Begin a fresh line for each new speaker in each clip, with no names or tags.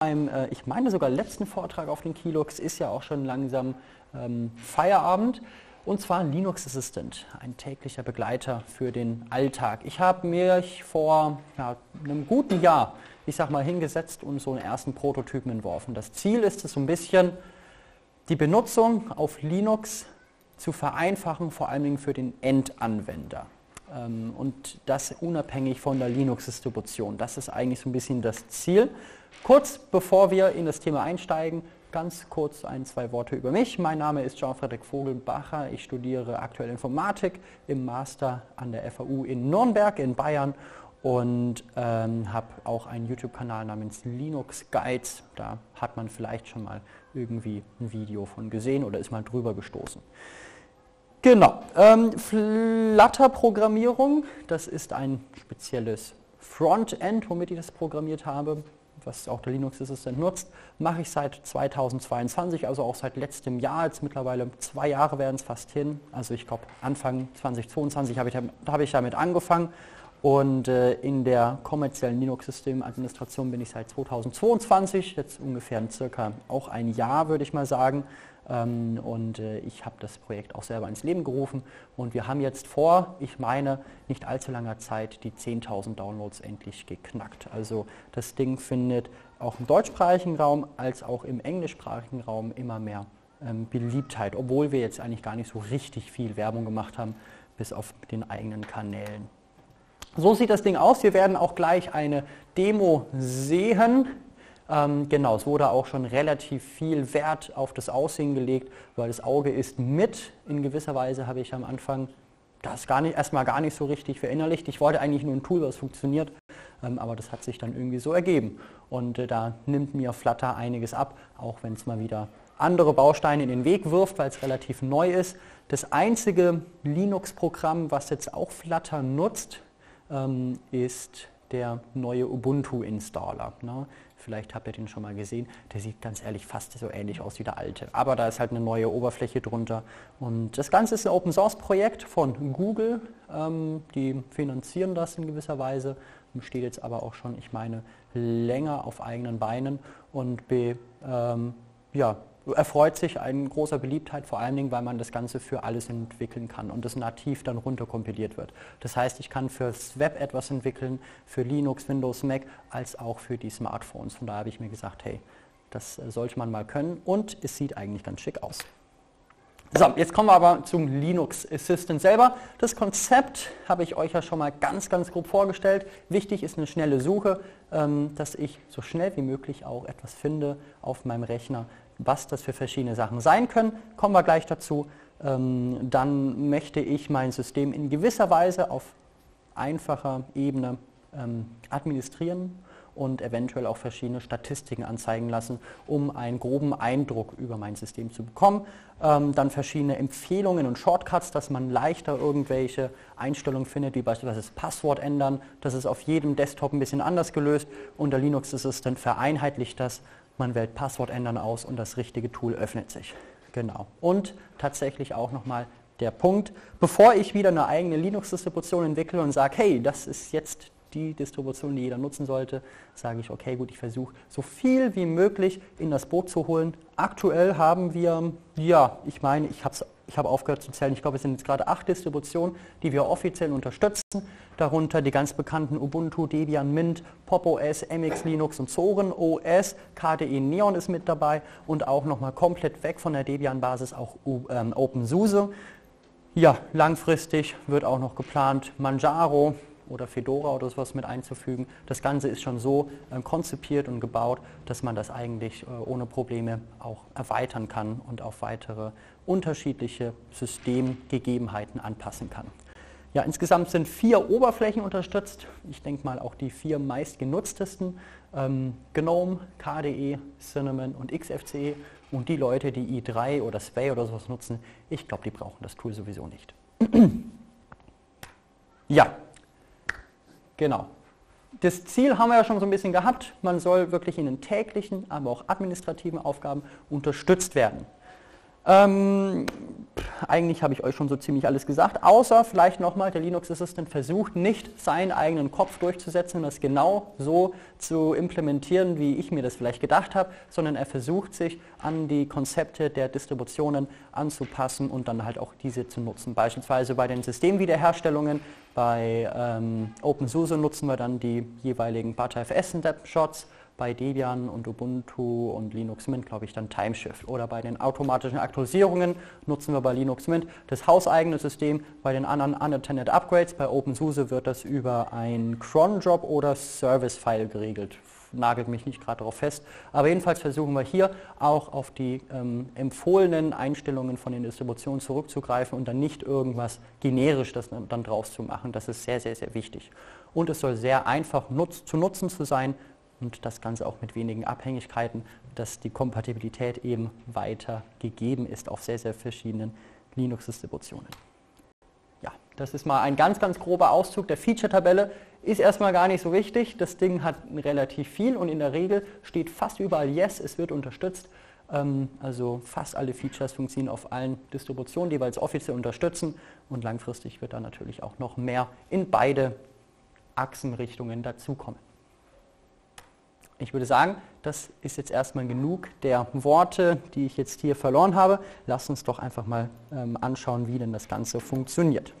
meinem, äh, ich meine sogar letzten Vortrag auf den Keylux ist ja auch schon langsam ähm, Feierabend. Und zwar Linux Assistant, ein täglicher Begleiter für den Alltag. Ich habe mich vor ja, einem guten Jahr, ich sag mal, hingesetzt und so einen ersten Prototypen entworfen. Das Ziel ist es so ein bisschen, die Benutzung auf Linux zu vereinfachen, vor allen Dingen für den Endanwender. Ähm, und das unabhängig von der Linux-Distribution. Das ist eigentlich so ein bisschen das Ziel. Kurz bevor wir in das Thema einsteigen, ganz kurz ein, zwei Worte über mich. Mein Name ist Jean-Fredrik Vogelbacher. Ich studiere aktuell Informatik im Master an der FAU in Nürnberg in Bayern und ähm, habe auch einen YouTube-Kanal namens Linux Guides. Da hat man vielleicht schon mal irgendwie ein Video von gesehen oder ist mal drüber gestoßen. Genau. Ähm, Flutter-Programmierung, das ist ein spezielles Frontend, womit ich das programmiert habe, was auch der Linux-Assistent nutzt, mache ich seit 2022, also auch seit letztem Jahr. Jetzt mittlerweile zwei Jahre werden es fast hin. Also ich glaube Anfang 2022 habe ich, hab ich damit angefangen. Und äh, in der kommerziellen Linux-Systemadministration bin ich seit 2022, jetzt ungefähr circa auch ein Jahr, würde ich mal sagen. Ähm, und äh, ich habe das Projekt auch selber ins Leben gerufen und wir haben jetzt vor, ich meine, nicht allzu langer Zeit die 10.000 Downloads endlich geknackt. Also das Ding findet auch im deutschsprachigen Raum als auch im englischsprachigen Raum immer mehr ähm, Beliebtheit, obwohl wir jetzt eigentlich gar nicht so richtig viel Werbung gemacht haben, bis auf den eigenen Kanälen. So sieht das Ding aus. Wir werden auch gleich eine Demo sehen. Ähm, genau, es wurde auch schon relativ viel Wert auf das Aussehen gelegt, weil das Auge ist mit. In gewisser Weise habe ich am Anfang das gar nicht, erstmal gar nicht so richtig verinnerlicht. Ich wollte eigentlich nur ein Tool, was funktioniert, ähm, aber das hat sich dann irgendwie so ergeben. Und äh, da nimmt mir Flutter einiges ab, auch wenn es mal wieder andere Bausteine in den Weg wirft, weil es relativ neu ist. Das einzige Linux-Programm, was jetzt auch Flutter nutzt, ähm, ist der neue Ubuntu-Installer. Ne? Vielleicht habt ihr den schon mal gesehen. Der sieht ganz ehrlich fast so ähnlich aus wie der alte. Aber da ist halt eine neue Oberfläche drunter. Und das Ganze ist ein Open Source Projekt von Google. Ähm, die finanzieren das in gewisser Weise. Steht jetzt aber auch schon, ich meine, länger auf eigenen Beinen und be, ähm, ja, erfreut sich eine großer Beliebtheit, vor allen Dingen, weil man das Ganze für alles entwickeln kann und das nativ dann runterkompiliert wird. Das heißt, ich kann fürs Web etwas entwickeln, für Linux, Windows, Mac, als auch für die Smartphones. Von daher habe ich mir gesagt, hey, das äh, sollte man mal können und es sieht eigentlich ganz schick aus. So, jetzt kommen wir aber zum Linux Assistant selber. Das Konzept habe ich euch ja schon mal ganz, ganz grob vorgestellt. Wichtig ist eine schnelle Suche, ähm, dass ich so schnell wie möglich auch etwas finde auf meinem Rechner, was das für verschiedene Sachen sein können, kommen wir gleich dazu. Ähm, dann möchte ich mein System in gewisser Weise auf einfacher Ebene ähm, administrieren und eventuell auch verschiedene Statistiken anzeigen lassen, um einen groben Eindruck über mein System zu bekommen. Ähm, dann verschiedene Empfehlungen und Shortcuts, dass man leichter irgendwelche Einstellungen findet, wie beispielsweise das Passwort ändern. Das ist auf jedem Desktop ein bisschen anders gelöst und der Linux Assistant vereinheitlicht das man wählt Passwort ändern aus und das richtige Tool öffnet sich. Genau. Und tatsächlich auch nochmal der Punkt, bevor ich wieder eine eigene Linux-Distribution entwickle und sage, hey, das ist jetzt die Distribution, die jeder nutzen sollte, sage ich, okay, gut, ich versuche so viel wie möglich in das Boot zu holen. Aktuell haben wir, ja, ich meine, ich habe ich hab aufgehört zu zählen, ich glaube, es sind jetzt gerade acht Distributionen, die wir offiziell unterstützen. Darunter die ganz bekannten Ubuntu, Debian, Mint, Pop OS, MX Linux und Zorin OS. KDE Neon ist mit dabei und auch nochmal komplett weg von der Debian-Basis auch ähm, OpenSUSE. Ja, langfristig wird auch noch geplant Manjaro, oder Fedora oder sowas mit einzufügen. Das Ganze ist schon so äh, konzipiert und gebaut, dass man das eigentlich äh, ohne Probleme auch erweitern kann und auf weitere unterschiedliche Systemgegebenheiten anpassen kann. Ja, insgesamt sind vier Oberflächen unterstützt. Ich denke mal auch die vier meistgenutztesten. Ähm, GNOME, KDE, Cinnamon und XFCE. Und die Leute, die i3 oder Sway oder sowas nutzen, ich glaube, die brauchen das Tool sowieso nicht. ja, Genau. Das Ziel haben wir ja schon so ein bisschen gehabt. Man soll wirklich in den täglichen, aber auch administrativen Aufgaben unterstützt werden. Ähm, eigentlich habe ich euch schon so ziemlich alles gesagt, außer vielleicht nochmal, der Linux Assistant versucht nicht seinen eigenen Kopf durchzusetzen das genau so zu implementieren, wie ich mir das vielleicht gedacht habe, sondern er versucht sich an die Konzepte der Distributionen anzupassen und dann halt auch diese zu nutzen. Beispielsweise bei den Systemwiederherstellungen, bei ähm, OpenSUSE nutzen wir dann die jeweiligen ButterFS-Snapshots, bei Debian und Ubuntu und Linux Mint, glaube ich, dann Timeshift. Oder bei den automatischen Aktualisierungen nutzen wir bei Linux Mint das hauseigene System. Bei den anderen unattended Upgrades, bei OpenSUSE wird das über ein cron-Job oder Service-File geregelt. Nagelt mich nicht gerade darauf fest. Aber jedenfalls versuchen wir hier auch auf die ähm, empfohlenen Einstellungen von den Distributionen zurückzugreifen und dann nicht irgendwas generisch das dann draus zu machen. Das ist sehr, sehr, sehr wichtig. Und es soll sehr einfach nutz zu nutzen zu sein, und das Ganze auch mit wenigen Abhängigkeiten, dass die Kompatibilität eben weiter gegeben ist auf sehr, sehr verschiedenen Linux-Distributionen. Ja, das ist mal ein ganz, ganz grober Auszug der Feature-Tabelle. Ist erstmal gar nicht so wichtig. Das Ding hat relativ viel und in der Regel steht fast überall Yes, es wird unterstützt. Ähm, also fast alle Features funktionieren auf allen Distributionen, die wir als offiziell unterstützen. Und langfristig wird da natürlich auch noch mehr in beide Achsenrichtungen dazukommen. Ich würde sagen, das ist jetzt erstmal genug der Worte, die ich jetzt hier verloren habe. Lass uns doch einfach mal ähm, anschauen, wie denn das Ganze funktioniert.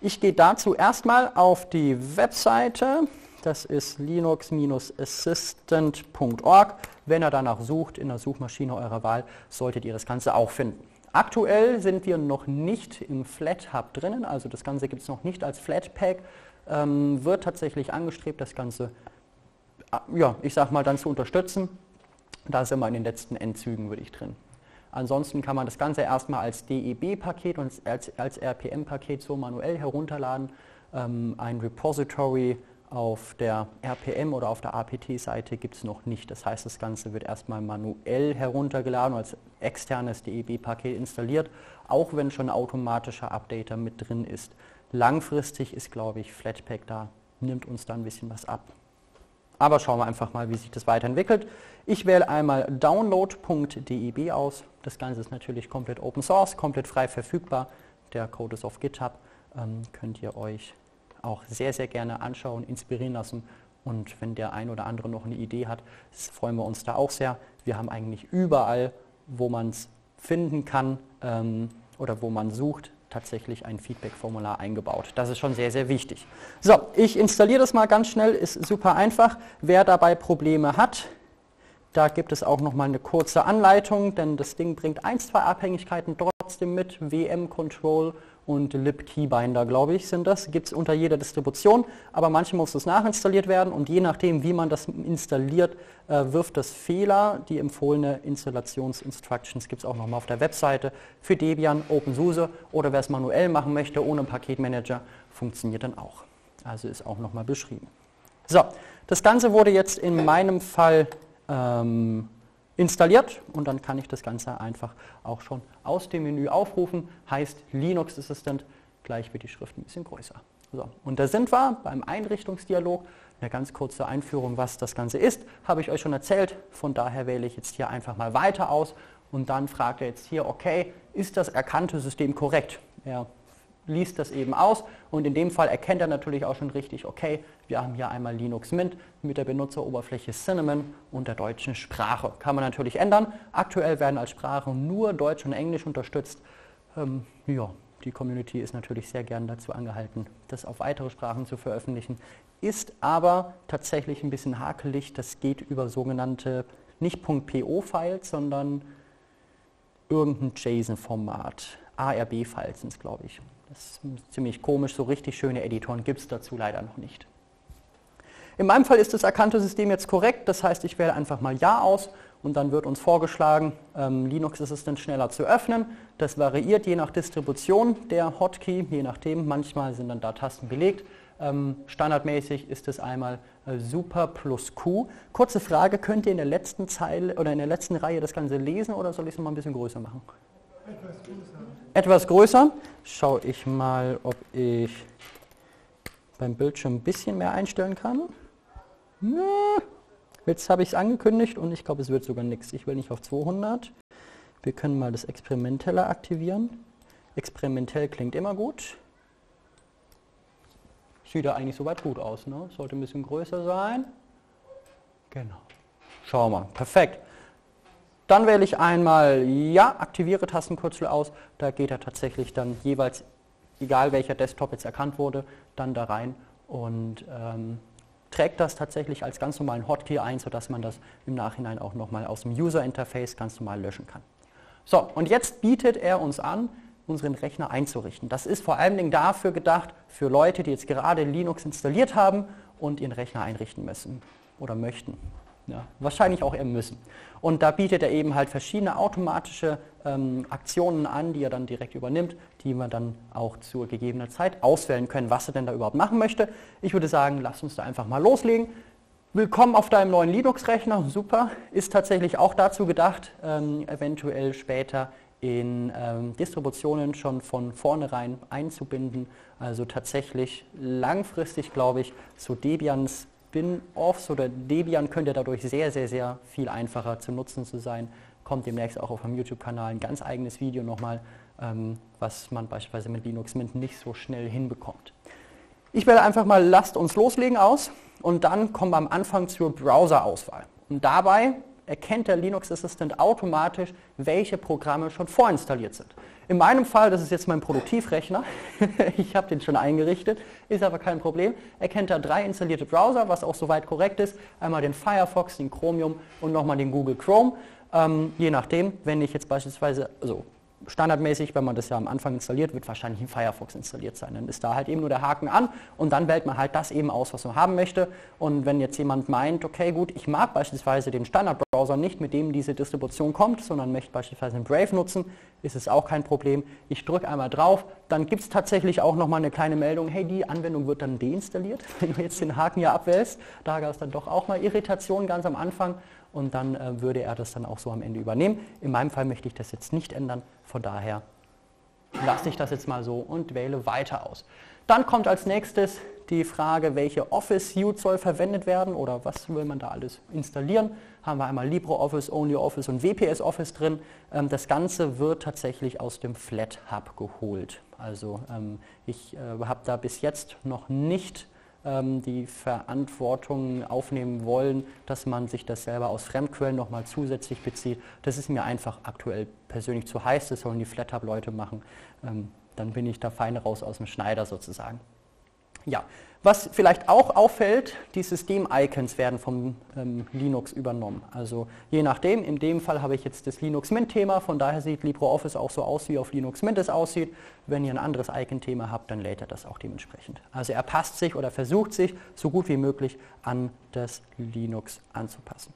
Ich gehe dazu erstmal auf die Webseite. Das ist linux-assistant.org. Wenn ihr danach sucht, in der Suchmaschine eurer Wahl, solltet ihr das Ganze auch finden. Aktuell sind wir noch nicht im Flat Hub drinnen, also das Ganze gibt es noch nicht als Flatpak. Ähm, wird tatsächlich angestrebt, das Ganze ja, ich sag mal, dann zu unterstützen. Da sind wir in den letzten Endzügen, würde ich drin. Ansonsten kann man das Ganze erstmal als DEB-Paket und als, als RPM-Paket so manuell herunterladen. Ähm, ein Repository auf der RPM oder auf der APT-Seite gibt es noch nicht. Das heißt, das Ganze wird erstmal manuell heruntergeladen als externes DEB-Paket installiert, auch wenn schon ein automatischer Updater mit drin ist. Langfristig ist, glaube ich, Flatpak da, nimmt uns da ein bisschen was ab. Aber schauen wir einfach mal, wie sich das weiterentwickelt. Ich wähle einmal download.deb aus. Das Ganze ist natürlich komplett Open Source, komplett frei verfügbar. Der Code ist auf GitHub. Ähm, könnt ihr euch auch sehr, sehr gerne anschauen, inspirieren lassen. Und wenn der ein oder andere noch eine Idee hat, freuen wir uns da auch sehr. Wir haben eigentlich überall, wo man es finden kann ähm, oder wo man sucht, tatsächlich ein Feedback-Formular eingebaut. Das ist schon sehr, sehr wichtig. So, ich installiere das mal ganz schnell, ist super einfach. Wer dabei Probleme hat, da gibt es auch noch mal eine kurze Anleitung, denn das Ding bringt ein, zwei Abhängigkeiten trotzdem mit, VM-Control und libkeybinder, glaube ich, sind das. Gibt es unter jeder Distribution, aber manchmal muss es nachinstalliert werden und je nachdem, wie man das installiert, äh, wirft das Fehler. Die empfohlene Installationsinstructions gibt es auch nochmal auf der Webseite für Debian, OpenSUSE oder wer es manuell machen möchte, ohne Paketmanager, funktioniert dann auch. Also ist auch nochmal beschrieben. So, das Ganze wurde jetzt in meinem Fall ähm, installiert und dann kann ich das Ganze einfach auch schon aus dem Menü aufrufen. Heißt Linux Assistant, gleich wird die Schrift ein bisschen größer. So, und da sind wir beim Einrichtungsdialog. Eine ganz kurze Einführung, was das Ganze ist, habe ich euch schon erzählt. Von daher wähle ich jetzt hier einfach mal weiter aus und dann fragt er jetzt hier, okay, ist das erkannte System korrekt? Er liest das eben aus und in dem Fall erkennt er natürlich auch schon richtig, okay, wir haben hier einmal Linux Mint mit der Benutzeroberfläche Cinnamon und der deutschen Sprache. Kann man natürlich ändern. Aktuell werden als Sprache nur Deutsch und Englisch unterstützt. Ähm, ja, die Community ist natürlich sehr gern dazu angehalten, das auf weitere Sprachen zu veröffentlichen, ist aber tatsächlich ein bisschen hakelig. Das geht über sogenannte nicht .po-Files, sondern irgendein JSON-Format. ARB-Files sind es, glaube ich. Das ist ziemlich komisch, so richtig schöne Editoren gibt es dazu leider noch nicht. In meinem Fall ist das erkannte System jetzt korrekt, das heißt, ich wähle einfach mal Ja aus und dann wird uns vorgeschlagen, ähm, Linux Assistant schneller zu öffnen. Das variiert je nach Distribution der Hotkey, je nachdem, manchmal sind dann da Tasten belegt. Ähm, standardmäßig ist es einmal äh, Super plus Q. Kurze Frage, könnt ihr in der letzten Zeile oder in der letzten Reihe das Ganze lesen oder soll ich es noch mal ein bisschen größer machen? Etwas größer. Etwas größer. Schaue ich mal, ob ich beim Bildschirm ein bisschen mehr einstellen kann. Jetzt habe ich es angekündigt und ich glaube, es wird sogar nichts. Ich will nicht auf 200. Wir können mal das Experimentelle aktivieren. Experimentell klingt immer gut. Sieht ja eigentlich soweit gut aus. Ne? Sollte ein bisschen größer sein. Genau. Schau mal, perfekt. Dann wähle ich einmal Ja, aktiviere Tastenkürzel aus. Da geht er tatsächlich dann jeweils, egal welcher Desktop jetzt erkannt wurde, dann da rein und ähm, trägt das tatsächlich als ganz normalen Hotkey ein, sodass man das im Nachhinein auch nochmal aus dem User-Interface ganz normal löschen kann. So, und jetzt bietet er uns an, unseren Rechner einzurichten. Das ist vor allen Dingen dafür gedacht, für Leute, die jetzt gerade Linux installiert haben und ihren Rechner einrichten müssen oder möchten. Ja, wahrscheinlich auch eher müssen. Und da bietet er eben halt verschiedene automatische ähm, Aktionen an, die er dann direkt übernimmt, die wir dann auch zur gegebenen Zeit auswählen können, was er denn da überhaupt machen möchte. Ich würde sagen, lass uns da einfach mal loslegen. Willkommen auf deinem neuen Linux-Rechner, super. Ist tatsächlich auch dazu gedacht, ähm, eventuell später in ähm, Distributionen schon von vornherein einzubinden. Also tatsächlich langfristig, glaube ich, so Debians Spin-Offs oder Debian könnte dadurch sehr, sehr, sehr viel einfacher zu nutzen zu sein. Kommt demnächst auch auf meinem YouTube-Kanal ein ganz eigenes Video nochmal, ähm, was man beispielsweise mit Linux Mint nicht so schnell hinbekommt. Ich werde einfach mal Lasst uns loslegen aus und dann kommen wir am Anfang zur Browser-Auswahl. Und dabei erkennt der Linux Assistant automatisch, welche Programme schon vorinstalliert sind. In meinem Fall, das ist jetzt mein Produktivrechner, ich habe den schon eingerichtet, ist aber kein Problem, erkennt er drei installierte Browser, was auch soweit korrekt ist, einmal den Firefox, den Chromium und nochmal den Google Chrome. Ähm, je nachdem, wenn ich jetzt beispielsweise, also standardmäßig, wenn man das ja am Anfang installiert, wird wahrscheinlich ein Firefox installiert sein. Dann ist da halt eben nur der Haken an und dann wählt man halt das eben aus, was man haben möchte. Und wenn jetzt jemand meint, okay gut, ich mag beispielsweise den Standardbrowser nicht, mit dem diese Distribution kommt, sondern möchte beispielsweise einen Brave nutzen, ist es auch kein Problem. Ich drücke einmal drauf, dann gibt es tatsächlich auch nochmal eine kleine Meldung, hey, die Anwendung wird dann deinstalliert, wenn du jetzt den Haken hier abwählst. Da gab es dann doch auch mal Irritationen ganz am Anfang und dann äh, würde er das dann auch so am Ende übernehmen. In meinem Fall möchte ich das jetzt nicht ändern, von daher lasse ich das jetzt mal so und wähle weiter aus. Dann kommt als nächstes die Frage, welche Office-Suite soll verwendet werden oder was will man da alles installieren. Haben wir einmal LibreOffice, OnlyOffice und WPS Office drin. Ähm, das Ganze wird tatsächlich aus dem Flat Hub geholt. Also ähm, ich äh, habe da bis jetzt noch nicht ähm, die Verantwortung aufnehmen wollen, dass man sich das selber aus Fremdquellen nochmal zusätzlich bezieht. Das ist mir einfach aktuell persönlich zu heiß, das sollen die FlatHub-Leute machen. Dann bin ich da fein raus aus dem Schneider sozusagen. Ja, was vielleicht auch auffällt, die System-Icons werden vom ähm, Linux übernommen. Also je nachdem, in dem Fall habe ich jetzt das Linux Mint-Thema, von daher sieht LibreOffice auch so aus, wie auf Linux Mint es aussieht. Wenn ihr ein anderes Icon-Thema habt, dann lädt er das auch dementsprechend. Also er passt sich oder versucht sich so gut wie möglich an das Linux anzupassen.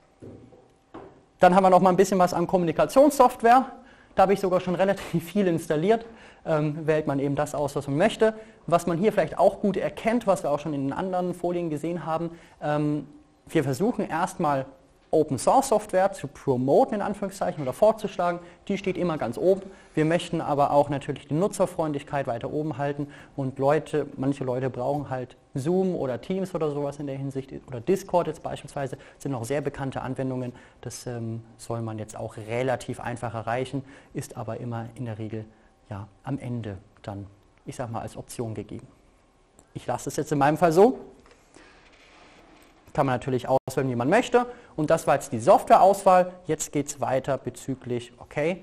Dann haben wir noch mal ein bisschen was an Kommunikationssoftware. Da habe ich sogar schon relativ viel installiert ähm, wählt man eben das aus, was man möchte. Was man hier vielleicht auch gut erkennt, was wir auch schon in den anderen Folien gesehen haben, ähm, wir versuchen erstmal Open Source Software zu promoten, in Anführungszeichen, oder vorzuschlagen. Die steht immer ganz oben. Wir möchten aber auch natürlich die Nutzerfreundlichkeit weiter oben halten und Leute, manche Leute brauchen halt Zoom oder Teams oder sowas in der Hinsicht oder Discord jetzt beispielsweise, sind auch sehr bekannte Anwendungen. Das ähm, soll man jetzt auch relativ einfach erreichen, ist aber immer in der Regel ja, am Ende dann, ich sag mal, als Option gegeben. Ich lasse es jetzt in meinem Fall so. Kann man natürlich auswählen, wie man möchte. Und das war jetzt die Softwareauswahl. Jetzt geht es weiter bezüglich, okay,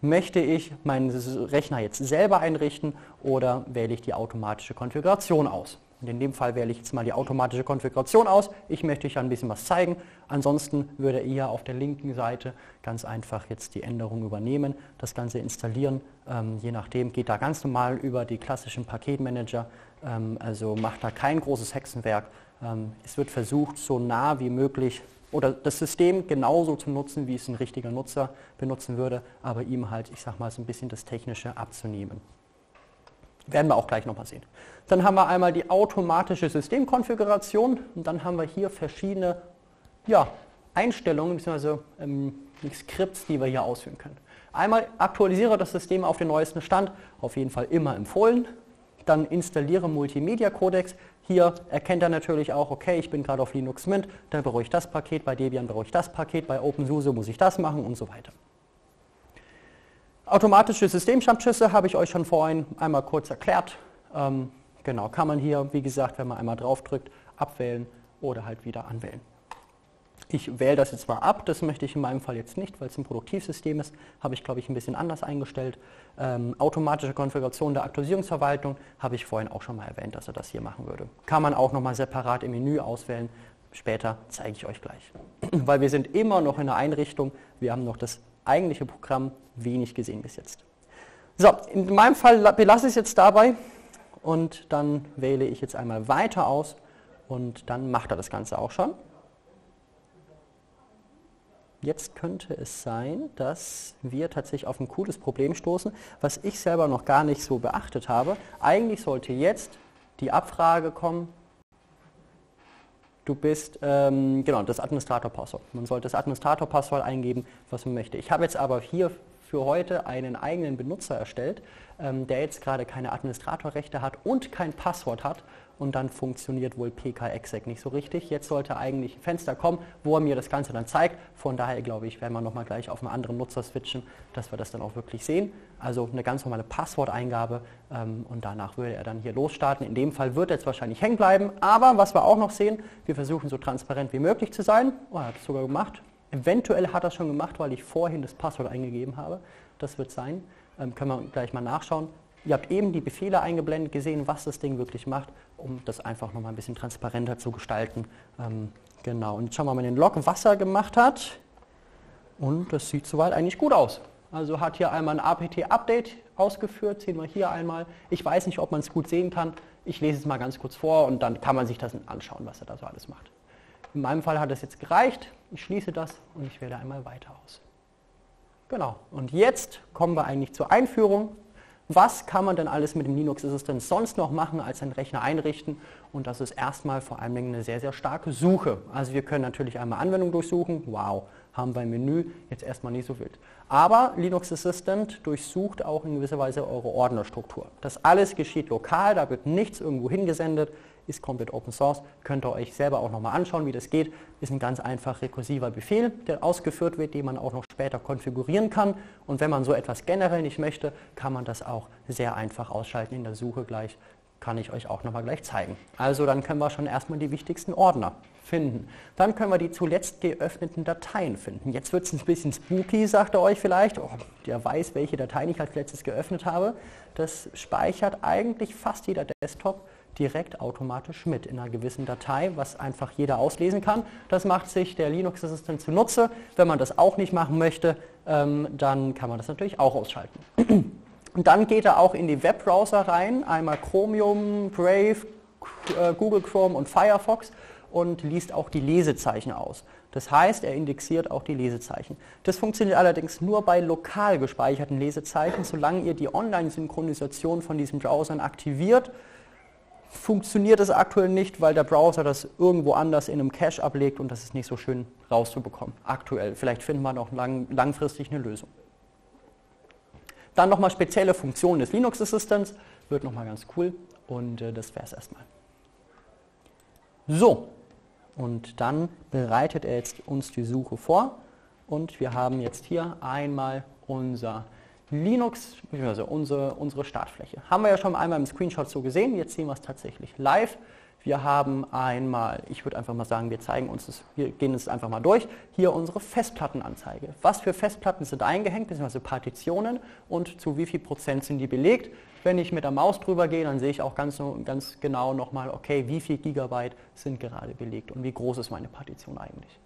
möchte ich meinen Rechner jetzt selber einrichten oder wähle ich die automatische Konfiguration aus. Und in dem Fall wähle ich jetzt mal die automatische Konfiguration aus. Ich möchte euch ein bisschen was zeigen. Ansonsten würde ihr auf der linken Seite ganz einfach jetzt die Änderung übernehmen, das Ganze installieren. Ähm, je nachdem geht da ganz normal über die klassischen Paketmanager. Ähm, also macht da kein großes Hexenwerk. Ähm, es wird versucht, so nah wie möglich oder das System genauso zu nutzen, wie es ein richtiger Nutzer benutzen würde, aber ihm halt, ich sag mal, so ein bisschen das Technische abzunehmen. Werden wir auch gleich nochmal sehen. Dann haben wir einmal die automatische Systemkonfiguration und dann haben wir hier verschiedene ja, Einstellungen bzw. Ähm, Skripts, die wir hier ausführen können. Einmal aktualisiere das System auf den neuesten Stand, auf jeden Fall immer empfohlen. Dann installiere Multimedia Codex. Hier erkennt er natürlich auch, okay, ich bin gerade auf Linux Mint, dann brauche ich das Paket, bei Debian brauche ich das Paket, bei OpenSUSE muss ich das machen und so weiter. Automatische Systemschnappschüsse habe ich euch schon vorhin einmal kurz erklärt. Ähm, genau, kann man hier, wie gesagt, wenn man einmal drauf drückt, abwählen oder halt wieder anwählen. Ich wähle das jetzt mal ab, das möchte ich in meinem Fall jetzt nicht, weil es ein Produktivsystem ist, habe ich glaube ich ein bisschen anders eingestellt. Ähm, automatische Konfiguration der Aktualisierungsverwaltung habe ich vorhin auch schon mal erwähnt, dass er das hier machen würde. Kann man auch nochmal separat im Menü auswählen, später zeige ich euch gleich. weil wir sind immer noch in der Einrichtung, wir haben noch das eigentliche Programm wenig gesehen bis jetzt. So, in meinem Fall belasse ich es jetzt dabei und dann wähle ich jetzt einmal weiter aus und dann macht er das Ganze auch schon. Jetzt könnte es sein, dass wir tatsächlich auf ein cooles Problem stoßen, was ich selber noch gar nicht so beachtet habe. Eigentlich sollte jetzt die Abfrage kommen, du bist, ähm, genau, das Administrator-Passwort. Man sollte das Administrator-Passwort eingeben, was man möchte. Ich habe jetzt aber hier für heute einen eigenen Benutzer erstellt, ähm, der jetzt gerade keine Administratorrechte hat und kein Passwort hat und dann funktioniert wohl PKExec nicht so richtig. Jetzt sollte eigentlich ein Fenster kommen, wo er mir das Ganze dann zeigt. Von daher glaube ich, werden wir nochmal gleich auf einen anderen Nutzer switchen, dass wir das dann auch wirklich sehen. Also eine ganz normale Passworteingabe ähm, und danach würde er dann hier losstarten. In dem Fall wird er jetzt wahrscheinlich hängen bleiben, aber was wir auch noch sehen, wir versuchen so transparent wie möglich zu sein. Oh, er hat es sogar gemacht. Eventuell hat er es schon gemacht, weil ich vorhin das Passwort eingegeben habe. Das wird sein. Ähm, können wir gleich mal nachschauen. Ihr habt eben die Befehle eingeblendet, gesehen, was das Ding wirklich macht, um das einfach nochmal ein bisschen transparenter zu gestalten. Ähm, genau, und jetzt schauen wir mal den Log, was er gemacht hat. Und das sieht soweit eigentlich gut aus. Also hat hier einmal ein apt-Update ausgeführt, sehen wir hier einmal. Ich weiß nicht, ob man es gut sehen kann. Ich lese es mal ganz kurz vor und dann kann man sich das anschauen, was er da so alles macht. In meinem Fall hat es jetzt gereicht. Ich schließe das und ich wähle einmal weiter aus. Genau, und jetzt kommen wir eigentlich zur Einführung was kann man denn alles mit dem Linux Assistant sonst noch machen, als einen Rechner einrichten? Und das ist erstmal vor allem eine sehr, sehr starke Suche. Also wir können natürlich einmal Anwendung durchsuchen. Wow, haben wir im Menü jetzt erstmal nicht so wild. Aber Linux Assistant durchsucht auch in gewisser Weise eure Ordnerstruktur. Das alles geschieht lokal, da wird nichts irgendwo hingesendet ist komplett Open Source, könnt ihr euch selber auch nochmal anschauen, wie das geht. Ist ein ganz einfach rekursiver Befehl, der ausgeführt wird, den man auch noch später konfigurieren kann. Und wenn man so etwas generell nicht möchte, kann man das auch sehr einfach ausschalten in der Suche gleich. Kann ich euch auch nochmal gleich zeigen. Also dann können wir schon erstmal die wichtigsten Ordner finden. Dann können wir die zuletzt geöffneten Dateien finden. Jetzt wird es ein bisschen spooky, sagt er euch vielleicht. Oh, der weiß, welche Dateien ich als letztes geöffnet habe. Das speichert eigentlich fast jeder Desktop direkt automatisch mit in einer gewissen Datei, was einfach jeder auslesen kann. Das macht sich der Linux Assistent zunutze. Wenn man das auch nicht machen möchte, ähm, dann kann man das natürlich auch ausschalten. Und dann geht er auch in die Webbrowser rein, einmal Chromium, Brave, äh, Google Chrome und Firefox und liest auch die Lesezeichen aus. Das heißt, er indexiert auch die Lesezeichen. Das funktioniert allerdings nur bei lokal gespeicherten Lesezeichen, solange ihr die Online-Synchronisation von diesen Browsern aktiviert funktioniert es aktuell nicht, weil der Browser das irgendwo anders in einem Cache ablegt und das ist nicht so schön rauszubekommen. Aktuell. Vielleicht finden wir noch lang, langfristig eine Lösung. Dann nochmal spezielle Funktionen des Linux Assistants. Wird nochmal ganz cool. Und äh, das wäre es erstmal. So, und dann bereitet er jetzt uns die Suche vor. Und wir haben jetzt hier einmal unser Linux, also unsere, unsere Startfläche. Haben wir ja schon einmal im Screenshot so gesehen, jetzt sehen wir es tatsächlich live. Wir haben einmal, ich würde einfach mal sagen, wir zeigen uns das, wir gehen es einfach mal durch. Hier unsere Festplattenanzeige. Was für Festplatten sind eingehängt, bzw. Partitionen und zu wie viel Prozent sind die belegt. Wenn ich mit der Maus drüber gehe, dann sehe ich auch ganz, ganz genau nochmal, okay, wie viel Gigabyte sind gerade belegt und wie groß ist meine Partition eigentlich.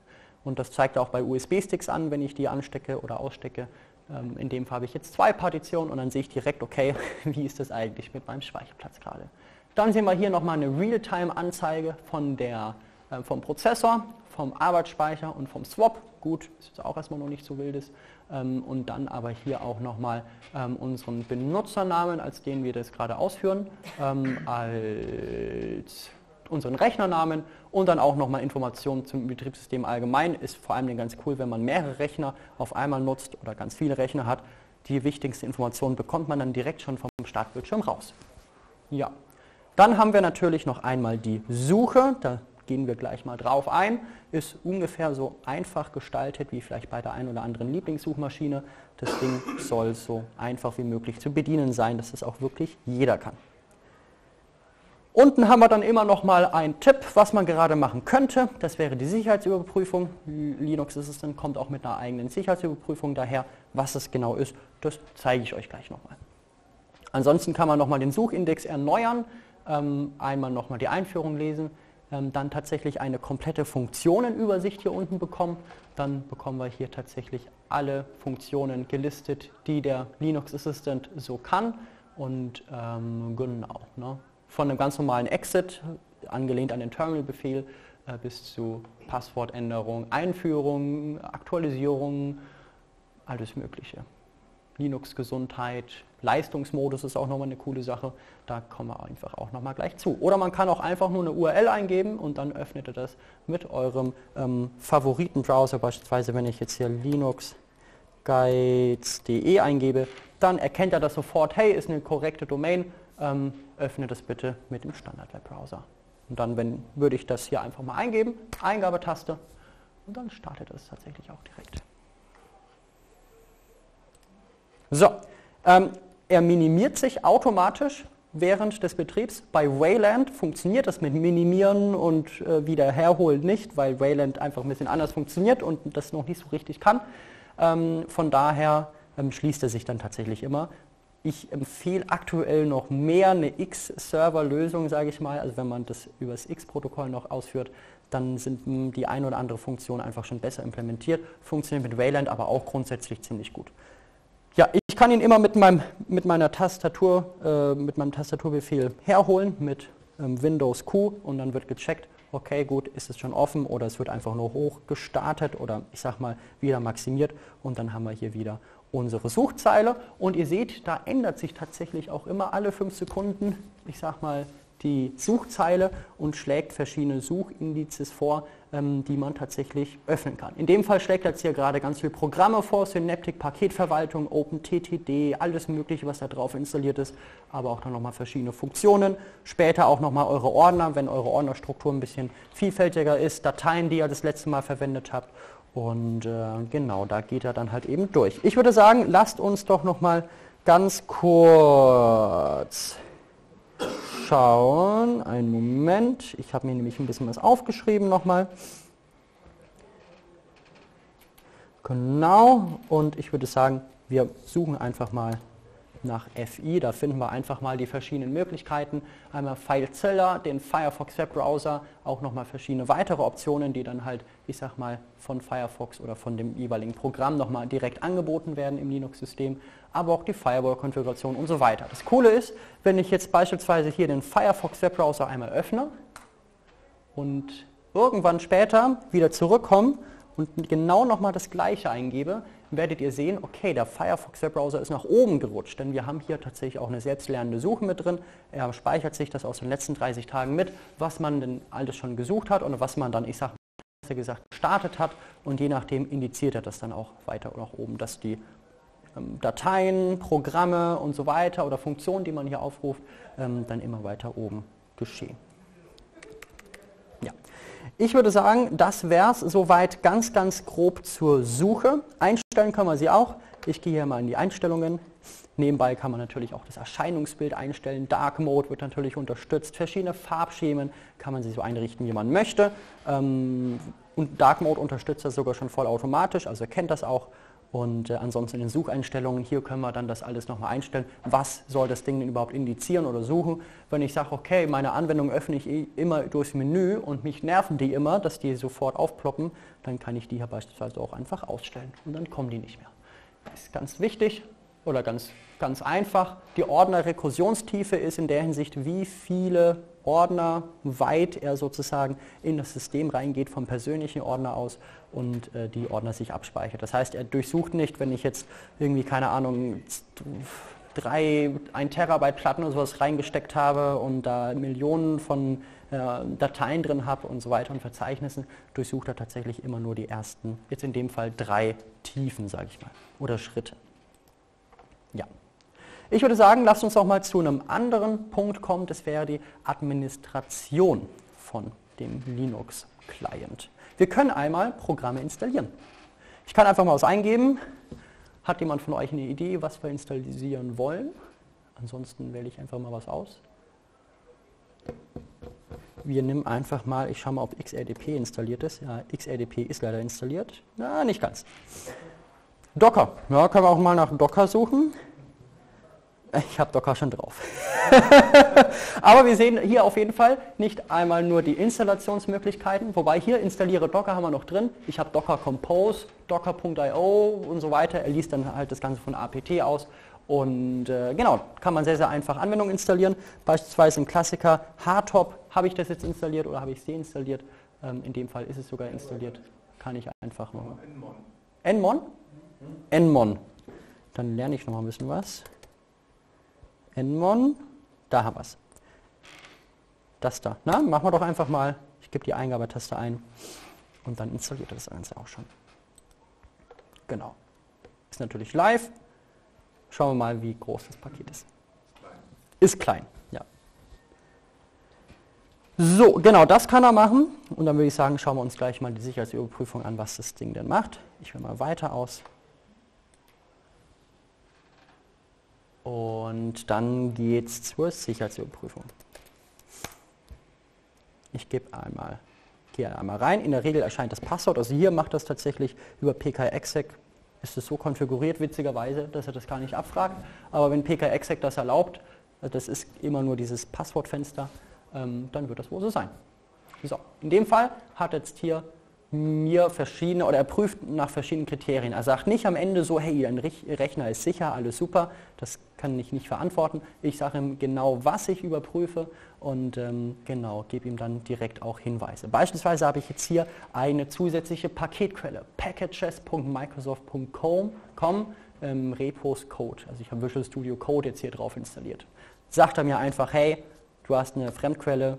Und das zeigt auch bei USB-Sticks an, wenn ich die anstecke oder ausstecke, ähm, in dem Fall habe ich jetzt zwei Partitionen und dann sehe ich direkt, okay, wie ist das eigentlich mit meinem Speicherplatz gerade. Dann sehen wir hier nochmal eine Realtime-Anzeige äh, vom Prozessor, vom Arbeitsspeicher und vom Swap. Gut, ist jetzt auch erstmal noch nicht so wildes. Ähm, und dann aber hier auch nochmal ähm, unseren Benutzernamen, als den wir das gerade ausführen, ähm, als unseren Rechnernamen und dann auch nochmal Informationen zum Betriebssystem allgemein. Ist vor allem ganz cool, wenn man mehrere Rechner auf einmal nutzt oder ganz viele Rechner hat. Die wichtigsten Informationen bekommt man dann direkt schon vom Startbildschirm raus. Ja. Dann haben wir natürlich noch einmal die Suche. Da gehen wir gleich mal drauf ein. Ist ungefähr so einfach gestaltet wie vielleicht bei der einen oder anderen Lieblingssuchmaschine. Das Ding soll so einfach wie möglich zu bedienen sein, dass es auch wirklich jeder kann. Unten haben wir dann immer noch mal einen Tipp, was man gerade machen könnte. Das wäre die Sicherheitsüberprüfung. Linux Assistant kommt auch mit einer eigenen Sicherheitsüberprüfung daher. Was es genau ist, das zeige ich euch gleich nochmal. Ansonsten kann man nochmal den Suchindex erneuern, ähm, einmal nochmal die Einführung lesen, ähm, dann tatsächlich eine komplette Funktionenübersicht hier unten bekommen. Dann bekommen wir hier tatsächlich alle Funktionen gelistet, die der Linux Assistant so kann. Und ähm, genau, ne? von einem ganz normalen Exit, angelehnt an den Terminal-Befehl, äh, bis zu Passwortänderung, Einführung, Aktualisierung, alles Mögliche. Linux-Gesundheit, Leistungsmodus ist auch nochmal eine coole Sache. Da kommen wir einfach auch nochmal gleich zu. Oder man kann auch einfach nur eine URL eingeben und dann öffnet ihr das mit eurem ähm, Favoritenbrowser. Beispielsweise, wenn ich jetzt hier linuxguides.de eingebe, dann erkennt er das sofort, hey, ist eine korrekte Domain, ähm, öffne das bitte mit dem Standard-Webbrowser. Und dann wenn, würde ich das hier einfach mal eingeben, Eingabetaste, und dann startet es tatsächlich auch direkt. So, ähm, er minimiert sich automatisch während des Betriebs. Bei Wayland funktioniert das mit Minimieren und äh, wieder herholen nicht, weil Wayland einfach ein bisschen anders funktioniert und das noch nicht so richtig kann. Ähm, von daher ähm, schließt er sich dann tatsächlich immer. Ich empfehle aktuell noch mehr eine X-Server-Lösung, sage ich mal. Also wenn man das über das X-Protokoll noch ausführt, dann sind hm, die ein oder andere Funktion einfach schon besser implementiert. Funktioniert mit Wayland aber auch grundsätzlich ziemlich gut. Ich kann ihn immer mit, meinem, mit meiner Tastatur, äh, mit meinem Tastaturbefehl herholen, mit ähm, Windows Q und dann wird gecheckt, okay, gut, ist es schon offen oder es wird einfach nur hoch gestartet oder ich sag mal wieder maximiert und dann haben wir hier wieder unsere Suchzeile. Und ihr seht, da ändert sich tatsächlich auch immer alle fünf Sekunden, ich sag mal, die Suchzeile und schlägt verschiedene Suchindizes vor, ähm, die man tatsächlich öffnen kann. In dem Fall schlägt er jetzt hier gerade ganz viele Programme vor, Synaptic Paketverwaltung, OpenTTD, alles mögliche, was da drauf installiert ist, aber auch dann nochmal verschiedene Funktionen. Später auch nochmal eure Ordner, wenn eure Ordnerstruktur ein bisschen vielfältiger ist, Dateien, die ihr das letzte Mal verwendet habt und äh, genau, da geht er dann halt eben durch. Ich würde sagen, lasst uns doch noch mal ganz kurz schauen. Einen Moment, ich habe mir nämlich ein bisschen was aufgeschrieben nochmal. Genau, und ich würde sagen, wir suchen einfach mal nach FI. Da finden wir einfach mal die verschiedenen Möglichkeiten. Einmal FileZilla, den Firefox Webbrowser, auch nochmal verschiedene weitere Optionen, die dann halt, ich sag mal, von Firefox oder von dem jeweiligen Programm nochmal direkt angeboten werden im Linux-System, aber auch die Firewall-Konfiguration und so weiter. Das Coole ist, wenn ich jetzt beispielsweise hier den Firefox Webbrowser einmal öffne und irgendwann später wieder zurückkomme und genau nochmal das gleiche eingebe, werdet ihr sehen, okay, der Firefox Webbrowser ist nach oben gerutscht, denn wir haben hier tatsächlich auch eine selbstlernende Suche mit drin. Er speichert sich das aus den letzten 30 Tagen mit, was man denn alles schon gesucht hat und was man dann, ich sage mal, gesagt, gestartet hat und je nachdem indiziert er das dann auch weiter nach oben, dass die ähm, Dateien, Programme und so weiter oder Funktionen, die man hier aufruft, ähm, dann immer weiter oben geschehen. Ich würde sagen, das wäre es soweit ganz, ganz grob zur Suche. Einstellen kann man sie auch. Ich gehe hier mal in die Einstellungen. Nebenbei kann man natürlich auch das Erscheinungsbild einstellen. Dark Mode wird natürlich unterstützt. Verschiedene Farbschemen kann man sich so einrichten, wie man möchte. Ähm, und Dark Mode unterstützt das sogar schon vollautomatisch, also erkennt das auch. Und äh, ansonsten in den Sucheinstellungen, hier können wir dann das alles nochmal einstellen. Was soll das Ding denn überhaupt indizieren oder suchen? Wenn ich sage, okay, meine Anwendung öffne ich eh immer durchs Menü und mich nerven die immer, dass die sofort aufploppen, dann kann ich die hier beispielsweise auch einfach ausstellen und dann kommen die nicht mehr. Das ist ganz wichtig oder ganz, ganz einfach. Die Ordner-Rekursionstiefe ist in der Hinsicht, wie viele Ordner weit er sozusagen in das System reingeht vom persönlichen Ordner aus und äh, die Ordner sich abspeichert. Das heißt, er durchsucht nicht, wenn ich jetzt irgendwie, keine Ahnung, drei, ein Terabyte Platten oder sowas reingesteckt habe und da Millionen von äh, Dateien drin habe und so weiter und Verzeichnissen, durchsucht er tatsächlich immer nur die ersten, jetzt in dem Fall drei Tiefen, sage ich mal, oder Schritte. Ja. Ich würde sagen, lasst uns auch mal zu einem anderen Punkt kommen, das wäre die Administration von dem Linux-Client. Wir können einmal Programme installieren. Ich kann einfach mal was eingeben. Hat jemand von euch eine Idee, was wir installieren wollen? Ansonsten wähle ich einfach mal was aus. Wir nehmen einfach mal, ich schaue mal, ob XRDP installiert ist. Ja, XRDP ist leider installiert. Na, nicht ganz. Docker. Ja, können wir auch mal nach Docker suchen. Ich habe Docker schon drauf. Aber wir sehen hier auf jeden Fall nicht einmal nur die Installationsmöglichkeiten, wobei hier installiere Docker haben wir noch drin. Ich habe Docker Compose, Docker.io und so weiter. Er liest dann halt das Ganze von APT aus. Und äh, genau, kann man sehr, sehr einfach Anwendungen installieren. Beispielsweise im Klassiker Hardtop habe ich das jetzt installiert oder habe ich es deinstalliert. Ähm, in dem Fall ist es sogar installiert. Kann ich einfach machen. Nmon? Nmon. Dann lerne ich noch mal ein bisschen was. Nmon, da haben wir es. Das da. Na, machen wir doch einfach mal. Ich gebe die Eingabetaste ein und dann installiert er das Ganze auch schon. Genau. Ist natürlich live. Schauen wir mal, wie groß das Paket ist. Ist klein, ja. So, genau, das kann er machen. Und dann würde ich sagen, schauen wir uns gleich mal die Sicherheitsüberprüfung an, was das Ding denn macht. Ich will mal weiter aus. Und dann geht es zur Sicherheitsüberprüfung. Ich gebe einmal, gehe einmal rein. In der Regel erscheint das Passwort. Also hier macht das tatsächlich über pkexec. Ist es so konfiguriert, witzigerweise, dass er das gar nicht abfragt. Aber wenn pkexec das erlaubt, das ist immer nur dieses Passwortfenster, ähm, dann wird das wohl so sein. So, in dem Fall hat jetzt hier mir verschiedene oder er prüft nach verschiedenen Kriterien. Er sagt nicht am Ende so, hey, dein Rechner ist sicher, alles super, das kann ich nicht verantworten. Ich sage ihm genau, was ich überprüfe und ähm, genau, gebe ihm dann direkt auch Hinweise. Beispielsweise habe ich jetzt hier eine zusätzliche Paketquelle, packages.microsoft.com, ähm, Repos Code. Also ich habe Visual Studio Code jetzt hier drauf installiert. Sagt er mir einfach, hey, du hast eine Fremdquelle,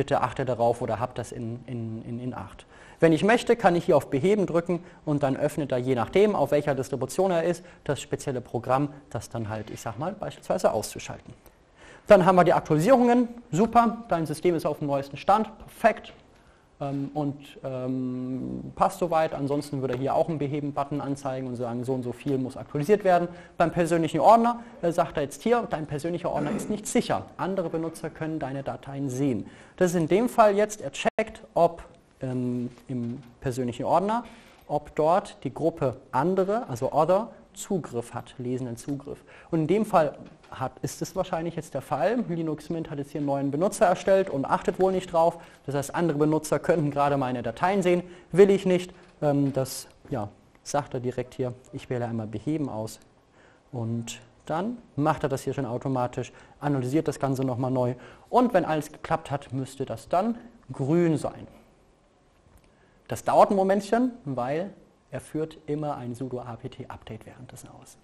bitte achte darauf oder habt das in, in, in, in Acht. Wenn ich möchte, kann ich hier auf Beheben drücken und dann öffnet er je nachdem, auf welcher Distribution er ist, das spezielle Programm, das dann halt, ich sag mal, beispielsweise auszuschalten. Dann haben wir die Aktualisierungen, super, dein System ist auf dem neuesten Stand, perfekt, und ähm, passt soweit. Ansonsten würde er hier auch einen Beheben-Button anzeigen und sagen, so und so viel muss aktualisiert werden. Beim persönlichen Ordner äh, sagt er jetzt hier, dein persönlicher Ordner ist nicht sicher. Andere Benutzer können deine Dateien sehen. Das ist in dem Fall jetzt, er checkt, ob ähm, im persönlichen Ordner, ob dort die Gruppe andere, also Other, Zugriff hat, lesenden Zugriff. Und in dem Fall hat, ist es wahrscheinlich jetzt der Fall. Linux Mint hat jetzt hier einen neuen Benutzer erstellt und achtet wohl nicht drauf. Das heißt, andere Benutzer könnten gerade meine Dateien sehen. Will ich nicht. Ähm, das ja, sagt er direkt hier. Ich wähle einmal Beheben aus. Und dann macht er das hier schon automatisch, analysiert das Ganze nochmal neu. Und wenn alles geklappt hat, müsste das dann grün sein. Das dauert ein Momentchen, weil er führt immer ein sudo apt Update währenddessen aus.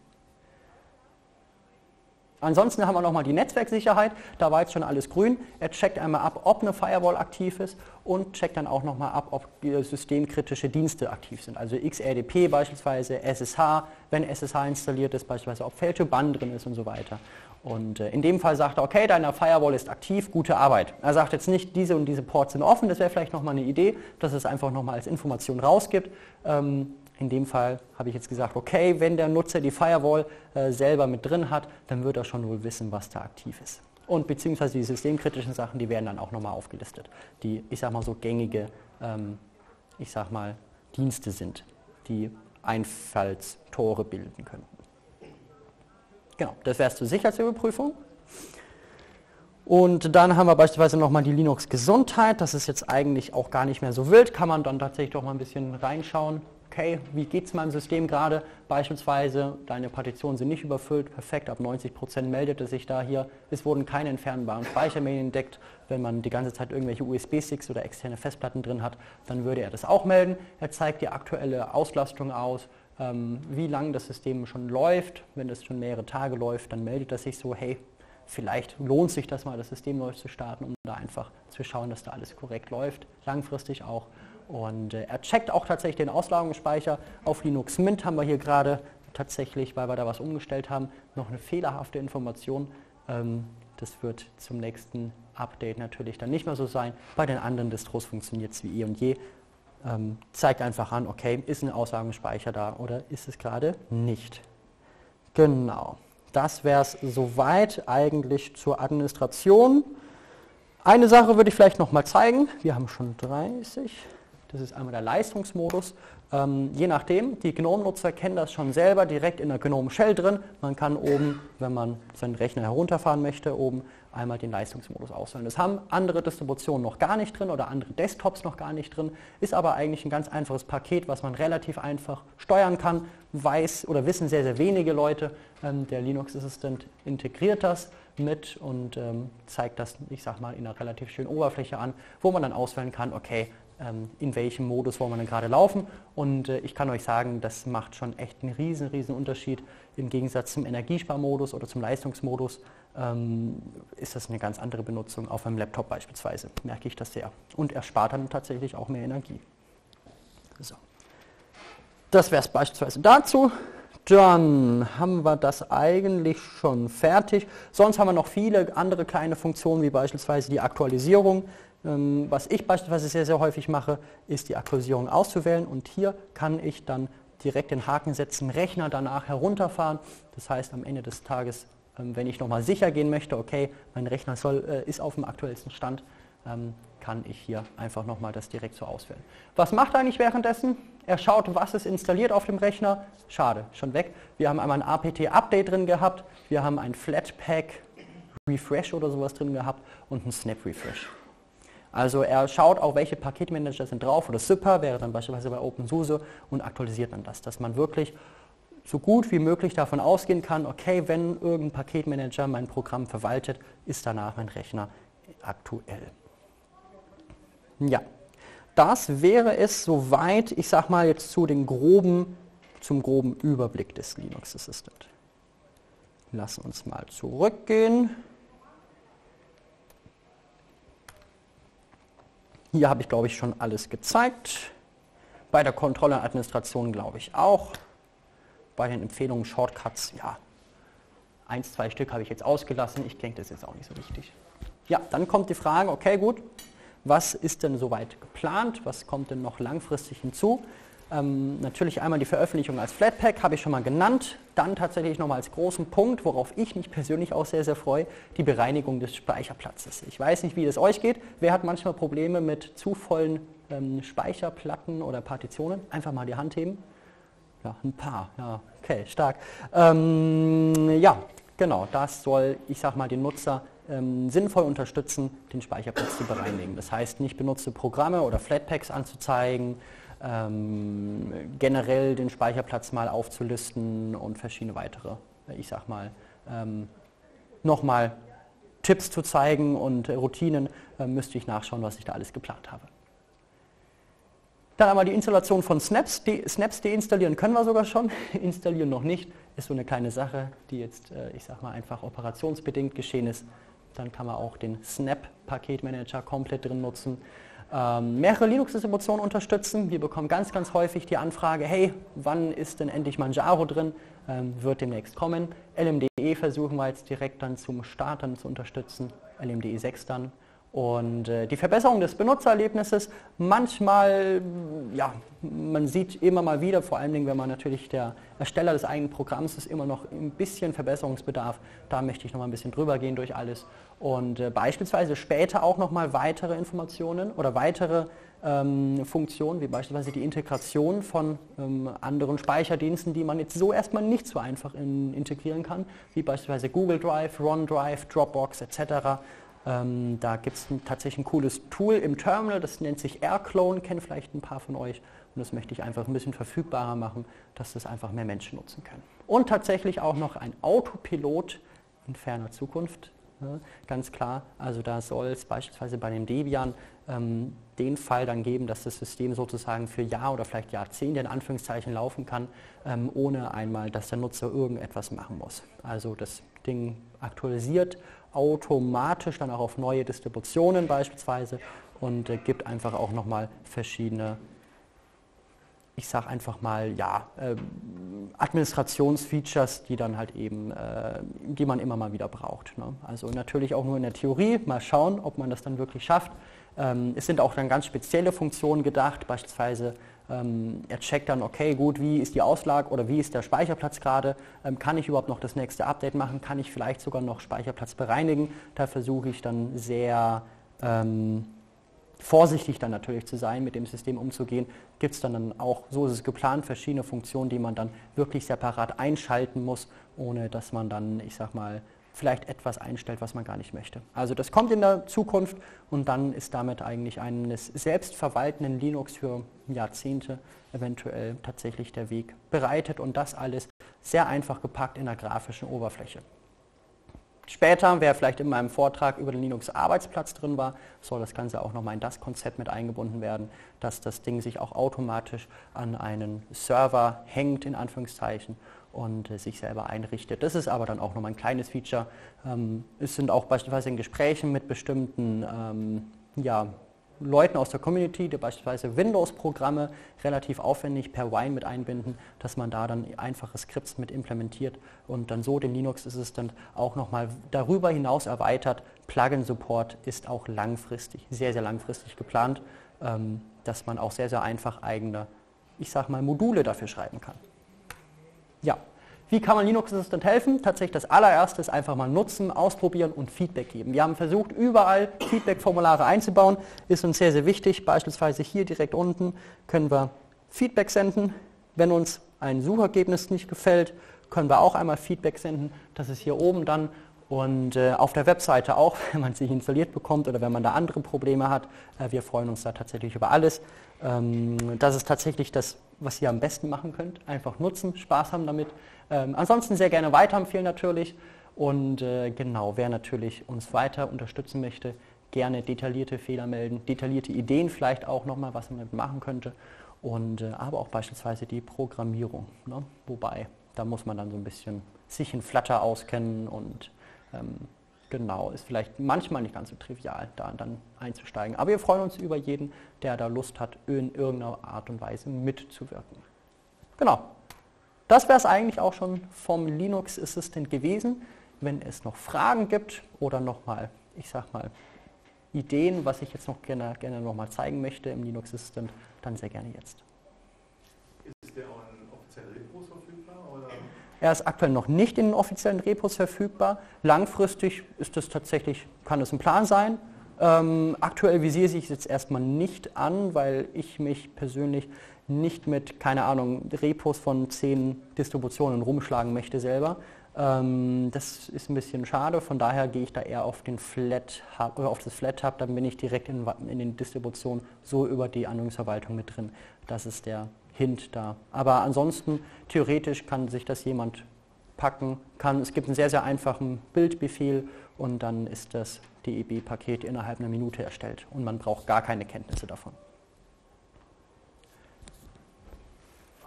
Ansonsten haben wir nochmal die Netzwerksicherheit, da war jetzt schon alles grün. Er checkt einmal ab, ob eine Firewall aktiv ist und checkt dann auch nochmal ab, ob systemkritische Dienste aktiv sind. Also XRDP beispielsweise, SSH, wenn SSH installiert ist, beispielsweise ob Fail-to-Ban drin ist und so weiter. Und äh, in dem Fall sagt er, okay, deine Firewall ist aktiv, gute Arbeit. Er sagt jetzt nicht, diese und diese Ports sind offen, das wäre vielleicht nochmal eine Idee, dass es einfach nochmal als Information rausgibt. Ähm, in dem Fall habe ich jetzt gesagt, okay, wenn der Nutzer die Firewall äh, selber mit drin hat, dann wird er schon wohl wissen, was da aktiv ist. Und beziehungsweise die systemkritischen Sachen, die werden dann auch nochmal aufgelistet, die, ich sag mal so gängige, ähm, ich sag mal, Dienste sind, die Einfallstore bilden könnten. Genau, das wäre es zur Sicherheitsüberprüfung. Und dann haben wir beispielsweise nochmal die Linux-Gesundheit. Das ist jetzt eigentlich auch gar nicht mehr so wild. Kann man dann tatsächlich doch mal ein bisschen reinschauen okay, wie geht es meinem System gerade? Beispielsweise, deine Partitionen sind nicht überfüllt, perfekt, ab 90 Prozent meldet es sich da hier. Es wurden keine entfernbaren Speichermedien entdeckt. Wenn man die ganze Zeit irgendwelche USB-Sticks oder externe Festplatten drin hat, dann würde er das auch melden. Er zeigt die aktuelle Auslastung aus, ähm, wie lange das System schon läuft. Wenn es schon mehrere Tage läuft, dann meldet er sich so, hey, vielleicht lohnt sich das mal, das System neu zu starten, um da einfach zu schauen, dass da alles korrekt läuft, langfristig auch. Und äh, er checkt auch tatsächlich den Auslagerungsspeicher. Auf Linux Mint haben wir hier gerade tatsächlich, weil wir da was umgestellt haben, noch eine fehlerhafte Information. Ähm, Das wird zum nächsten Update natürlich dann nicht mehr so sein. Bei den anderen Distros funktioniert es wie eh und je. Ähm, zeigt einfach an, okay, ist ein Aussagespeicher da oder ist es gerade nicht. Genau, das wäre es soweit eigentlich zur Administration. Eine Sache würde ich vielleicht noch mal zeigen. Wir haben schon 30. Das ist einmal der Leistungsmodus. Ähm, je nachdem, die GNOME-Nutzer kennen das schon selber direkt in der GNOME Shell drin. Man kann oben, wenn man seinen Rechner herunterfahren möchte, oben einmal den Leistungsmodus auswählen. Das haben andere Distributionen noch gar nicht drin oder andere Desktops noch gar nicht drin, ist aber eigentlich ein ganz einfaches Paket, was man relativ einfach steuern kann. Weiß oder wissen sehr, sehr wenige Leute. Ähm, der Linux Assistant integriert das mit und ähm, zeigt das, ich sag mal, in einer relativ schönen Oberfläche an, wo man dann auswählen kann, okay, in welchem Modus wollen wir denn gerade laufen. Und äh, ich kann euch sagen, das macht schon echt einen riesen, riesen Unterschied. Im Gegensatz zum Energiesparmodus oder zum Leistungsmodus ähm, ist das eine ganz andere Benutzung auf einem Laptop beispielsweise. Merke ich das sehr. Und er spart dann tatsächlich auch mehr Energie. So. Das wäre es beispielsweise dazu. Dann haben wir das eigentlich schon fertig. Sonst haben wir noch viele andere kleine Funktionen, wie beispielsweise die Aktualisierung. Ähm, was ich beispielsweise sehr, sehr häufig mache, ist die Aktualisierung auszuwählen und hier kann ich dann direkt den Haken setzen, Rechner danach herunterfahren. Das heißt, am Ende des Tages, ähm, wenn ich nochmal sicher gehen möchte, okay, mein Rechner soll, äh, ist auf dem aktuellsten Stand, ähm, kann ich hier einfach nochmal das direkt so auswählen. Was macht er eigentlich währenddessen? Er schaut, was ist installiert auf dem Rechner. Schade, schon weg. Wir haben einmal ein APT-Update drin gehabt, wir haben ein Flatpak Refresh oder sowas drin gehabt und ein Snap Refresh. Also er schaut auch, welche Paketmanager sind drauf oder Zipper wäre dann beispielsweise bei OpenSUSE und aktualisiert dann das, dass man wirklich so gut wie möglich davon ausgehen kann, okay, wenn irgendein Paketmanager mein Programm verwaltet, ist danach mein Rechner aktuell. Ja, das wäre es soweit, ich sag mal jetzt zu den groben, zum groben Überblick des Linux Assistant. Lassen uns mal zurückgehen. Hier habe ich, glaube ich, schon alles gezeigt. Bei der Kontrolle Administration glaube ich auch. Bei den Empfehlungen Shortcuts, ja, eins, zwei Stück habe ich jetzt ausgelassen. Ich denke, das ist jetzt auch nicht so wichtig. Ja, dann kommt die Frage, okay, gut, was ist denn soweit geplant? Was kommt denn noch langfristig hinzu? Ähm, natürlich einmal die Veröffentlichung als Flatpak, habe ich schon mal genannt. Dann tatsächlich nochmal als großen Punkt, worauf ich mich persönlich auch sehr, sehr freue, die Bereinigung des Speicherplatzes. Ich weiß nicht, wie es euch geht. Wer hat manchmal Probleme mit zu vollen ähm, Speicherplatten oder Partitionen? Einfach mal die Hand heben. Ja, ein paar. Ja, okay, stark. Ähm, ja, genau, das soll, ich sag mal, den Nutzer ähm, sinnvoll unterstützen, den Speicherplatz zu bereinigen. Das heißt, nicht benutzte Programme oder Flatpaks anzuzeigen, ähm, generell den Speicherplatz mal aufzulisten und verschiedene weitere, ich sag mal, ähm, nochmal Tipps zu zeigen und Routinen, äh, müsste ich nachschauen, was ich da alles geplant habe. Dann einmal die Installation von Snaps. De Snaps deinstallieren können wir sogar schon, installieren noch nicht. Ist so eine kleine Sache, die jetzt, äh, ich sag mal, einfach operationsbedingt geschehen ist. Dann kann man auch den Snap-Paketmanager komplett drin nutzen ähm, mehrere Linux-Distributionen unterstützen. Wir bekommen ganz, ganz häufig die Anfrage, hey, wann ist denn endlich Manjaro drin? Ähm, wird demnächst kommen. LMDE versuchen wir jetzt direkt dann zum Start dann zu unterstützen, LMDE 6 dann. Und äh, die Verbesserung des Benutzererlebnisses, manchmal, ja, man sieht immer mal wieder, vor allen Dingen, wenn man natürlich der Ersteller des eigenen Programms ist, immer noch ein bisschen Verbesserungsbedarf. Da möchte ich noch mal ein bisschen drüber gehen durch alles. Und äh, beispielsweise später auch noch mal weitere Informationen oder weitere ähm, Funktionen, wie beispielsweise die Integration von ähm, anderen Speicherdiensten, die man jetzt so erstmal nicht so einfach in, integrieren kann, wie beispielsweise Google Drive, OneDrive, Dropbox etc. Ähm, da gibt es tatsächlich ein cooles Tool im Terminal, das nennt sich AirClone, kennen vielleicht ein paar von euch. Und das möchte ich einfach ein bisschen verfügbarer machen, dass das einfach mehr Menschen nutzen können. Und tatsächlich auch noch ein Autopilot in ferner Zukunft, ja, ganz klar. Also da soll es beispielsweise bei dem Debian ähm, den Fall dann geben, dass das System sozusagen für Jahr oder vielleicht Jahrzehnte in Anführungszeichen laufen kann, ähm, ohne einmal, dass der Nutzer irgendetwas machen muss. Also das Ding aktualisiert automatisch dann auch auf neue Distributionen beispielsweise und äh, gibt einfach auch nochmal verschiedene, ich sage einfach mal, ja, äh, Administrationsfeatures, die dann halt eben, äh, die man immer mal wieder braucht. Ne? Also natürlich auch nur in der Theorie, mal schauen, ob man das dann wirklich schafft. Ähm, es sind auch dann ganz spezielle Funktionen gedacht, beispielsweise er checkt dann, okay, gut, wie ist die Auslage oder wie ist der Speicherplatz gerade? Ähm, kann ich überhaupt noch das nächste Update machen? Kann ich vielleicht sogar noch Speicherplatz bereinigen? Da versuche ich dann sehr ähm, vorsichtig dann natürlich zu sein, mit dem System umzugehen. Gibt es dann, dann auch, so ist es geplant, verschiedene Funktionen, die man dann wirklich separat einschalten muss, ohne dass man dann, ich sag mal, vielleicht etwas einstellt, was man gar nicht möchte. Also das kommt in der Zukunft und dann ist damit eigentlich eines selbstverwaltenden Linux für Jahrzehnte eventuell tatsächlich der Weg bereitet und das alles sehr einfach gepackt in der grafischen Oberfläche. Später, wer vielleicht in meinem Vortrag über den Linux-Arbeitsplatz drin war, soll das Ganze auch nochmal in das Konzept mit eingebunden werden, dass das Ding sich auch automatisch an einen Server hängt, in Anführungszeichen, und äh, sich selber einrichtet. Das ist aber dann auch nochmal ein kleines Feature. Ähm, es sind auch beispielsweise in Gesprächen mit bestimmten ähm, ja, Leuten aus der Community, die beispielsweise Windows-Programme relativ aufwendig per Wine mit einbinden, dass man da dann einfache Skripts mit implementiert und dann so den Linux-Assistant auch nochmal darüber hinaus erweitert. Plugin-Support ist auch langfristig, sehr, sehr langfristig geplant, ähm, dass man auch sehr, sehr einfach eigene, ich sag mal, Module dafür schreiben kann. Ja, wie kann man Linux Assistant helfen? Tatsächlich das allererste ist einfach mal nutzen, ausprobieren und Feedback geben. Wir haben versucht, überall Feedback-Formulare einzubauen. Ist uns sehr, sehr wichtig. Beispielsweise hier direkt unten können wir Feedback senden. Wenn uns ein Suchergebnis nicht gefällt, können wir auch einmal Feedback senden. Das ist hier oben dann. Und äh, auf der Webseite auch, wenn man sich installiert bekommt oder wenn man da andere Probleme hat. Äh, wir freuen uns da tatsächlich über alles. Ähm, das ist tatsächlich das, was ihr am besten machen könnt. Einfach nutzen, Spaß haben damit. Ähm, ansonsten sehr gerne weiterempfehlen natürlich. Und äh, genau, wer natürlich uns weiter unterstützen möchte, gerne detaillierte Fehler melden, detaillierte Ideen vielleicht auch nochmal, was man damit machen könnte. Und, äh, aber auch beispielsweise die Programmierung. Ne? Wobei, da muss man dann so ein bisschen sich in Flutter auskennen und ähm, genau, ist vielleicht manchmal nicht ganz so trivial, da dann einzusteigen. Aber wir freuen uns über jeden, der da Lust hat, in irgendeiner Art und Weise mitzuwirken. Genau. Das wäre es eigentlich auch schon vom Linux Assistant gewesen. Wenn es noch Fragen gibt oder nochmal, ich sag mal, Ideen, was ich jetzt noch gerne, gerne nochmal zeigen möchte im Linux Assistant, dann sehr gerne jetzt. Ist der auch in offiziellen Repos verfügbar? Oder? Er ist aktuell noch nicht in den offiziellen Repos verfügbar. Langfristig ist das tatsächlich, kann es ein Plan sein. Ähm, aktuell visiere ich es jetzt erstmal nicht an, weil ich mich persönlich nicht mit, keine Ahnung, Repos von zehn Distributionen rumschlagen möchte selber. Ähm, das ist ein bisschen schade, von daher gehe ich da eher auf, den Flat -Hub, auf das Flat Hub, dann bin ich direkt in, in den Distributionen so über die Anwendungsverwaltung mit drin. Das ist der Hint da. Aber ansonsten, theoretisch kann sich das jemand packen, kann, es gibt einen sehr, sehr einfachen Bildbefehl und dann ist das DEB-Paket innerhalb einer Minute erstellt und man braucht gar keine Kenntnisse davon.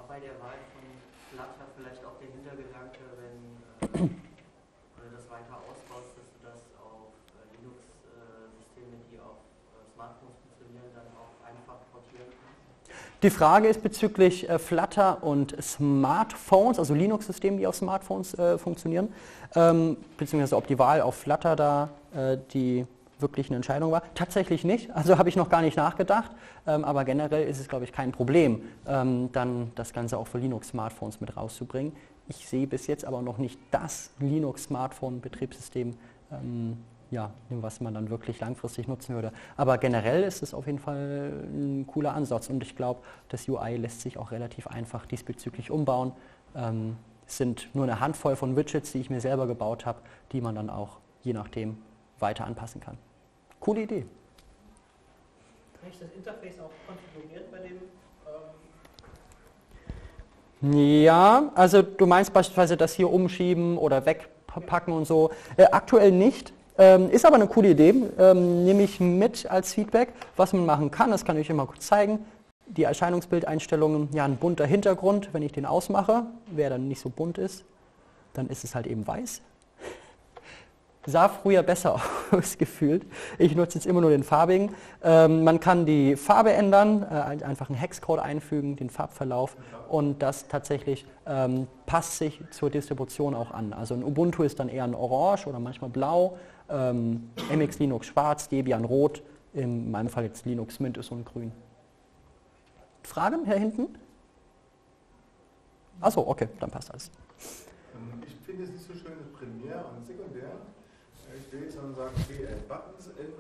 Bei der Wahl von Flutter vielleicht auch der Hintergedanke, wenn, äh, du das weiter ausbaust, dass du das auf äh, Linux-Systeme, äh, die auf äh, Smartphones funktionieren, dann auch einfach portieren kannst?
Die Frage ist bezüglich äh, Flutter und Smartphones, also Linux-Systemen, die auf Smartphones äh, funktionieren, ähm, beziehungsweise ob die Wahl auf Flutter da äh, die wirklich eine Entscheidung war. Tatsächlich nicht, also habe ich noch gar nicht nachgedacht, ähm, aber generell ist es, glaube ich, kein Problem, ähm, dann das Ganze auch für Linux-Smartphones mit rauszubringen. Ich sehe bis jetzt aber noch nicht das Linux-Smartphone-Betriebssystem, ähm, ja, was man dann wirklich langfristig nutzen würde. Aber generell ist es auf jeden Fall ein cooler Ansatz und ich glaube, das UI lässt sich auch relativ einfach diesbezüglich umbauen. Ähm, es sind nur eine Handvoll von Widgets, die ich mir selber gebaut habe, die man dann auch je nachdem weiter anpassen kann. Coole Idee.
Kann ich das Interface auch konfigurieren bei dem?
Ähm ja, also du meinst beispielsweise das hier umschieben oder wegpacken und so. Äh, aktuell nicht. Ähm, ist aber eine coole Idee. Ähm, nehme ich mit als Feedback. Was man machen kann, das kann ich immer kurz zeigen. Die Erscheinungsbildeinstellungen, ja, ein bunter Hintergrund, wenn ich den ausmache, wer dann nicht so bunt ist, dann ist es halt eben weiß. Sah früher besser aus gefühlt. Ich nutze jetzt immer nur den farbigen. Ähm, man kann die Farbe ändern, äh, einfach einen Hexcode einfügen, den Farbverlauf und das tatsächlich ähm, passt sich zur Distribution auch an. Also ein Ubuntu ist dann eher ein Orange oder manchmal Blau, ähm, MX Linux Schwarz, Debian Rot, in meinem Fall jetzt Linux Mint ist ein Grün. Fragen hier hinten? Achso, okay, dann passt alles.
Ähm, ich finde es nicht so schön, das Primär und Sekundär. Ich will sondern sagen, okay, äh, Buttons in